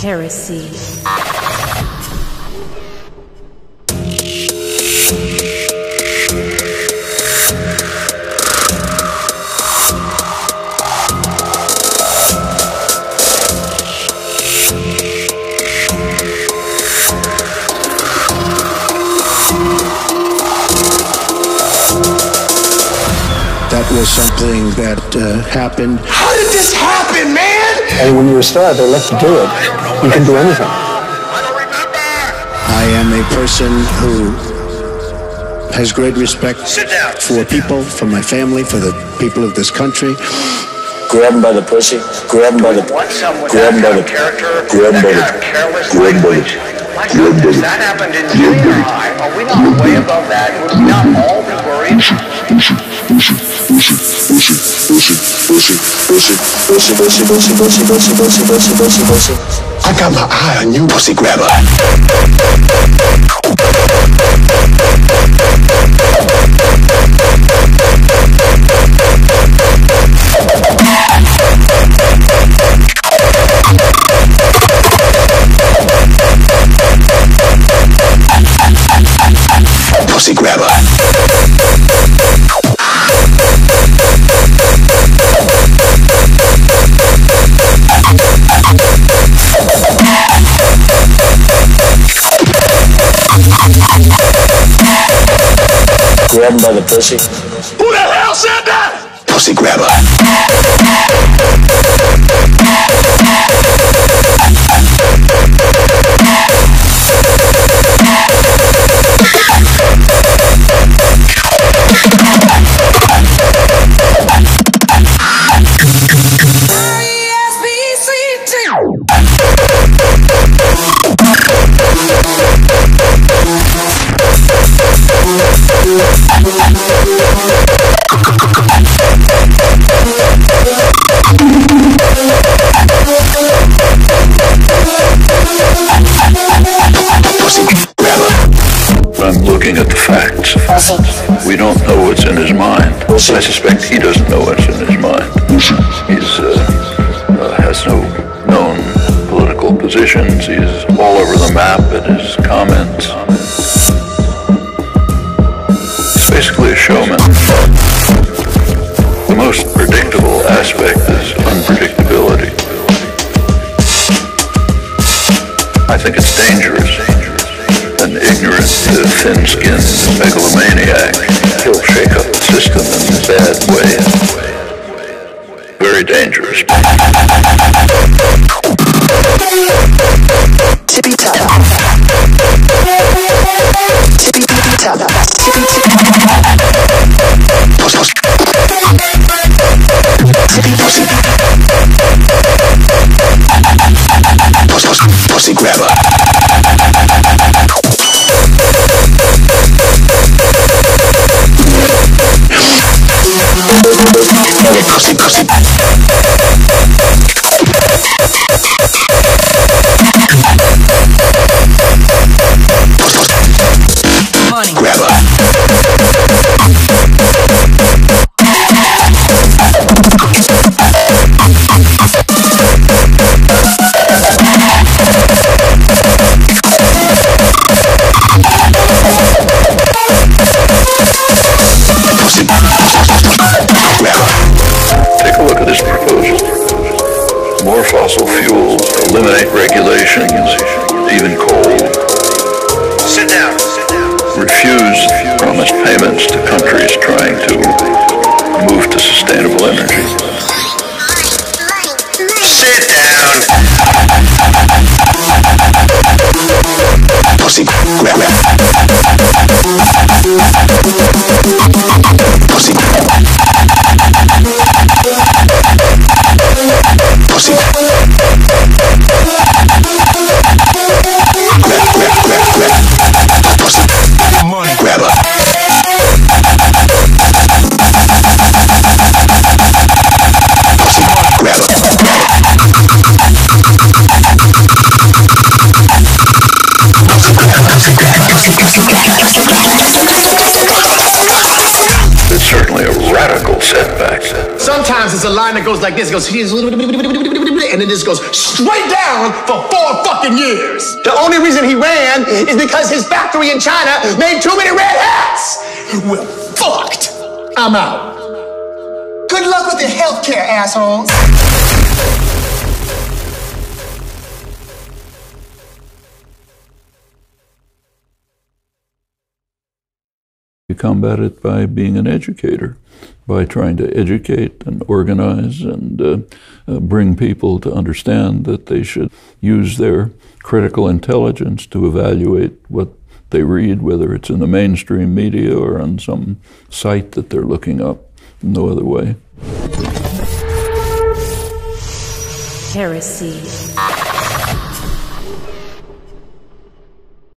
Heresy. That was something that uh, happened. How did this happen, man? And when you're a star, they're left to do it. You can do anything. I am a person who has great respect for people, for my family, for the people of this country. Grab him by the pussy. Grab him by the. want Grab him by the. character, Grab him by the. kind of Grab him by language. the. My goodness, that happened in junior high. Are we not way above that? Would we not all be worried? I got my eye on you, pussy grabber. Pussy grabber. Grab him by the pussy. Who the hell said that? Pussy grabber. I'm looking at the facts. We don't know what's in his mind. I suspect he doesn't know what's in his mind. He's uh, uh, has no known political positions. He's all over the map in his comments. He's basically a showman. The most predictable aspect is unpredictability. I think it's dangerous. Uh, thin-skinned megalomaniac. He'll shake up the system in a bad way. Very dangerous. Tippy Pussy, pussy. Fossil fuels, eliminate regulations, even coal. Sit down. Refuse promised payments to countries trying to move to sustainable energy. Sit down. Pussy. Grabber. Pussy. Certainly a radical setback. Sometimes it's a line that goes like this. It goes, and it just goes straight down for four fucking years. The only reason he ran is because his factory in China made too many red hats. Well, fucked. I'm out. Good luck with your healthcare, assholes. Combat it by being an educator, by trying to educate and organize and uh, uh, bring people to understand that they should use their critical intelligence to evaluate what they read, whether it's in the mainstream media or on some site that they're looking up. No other way. Heresy.